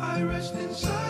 I rest inside.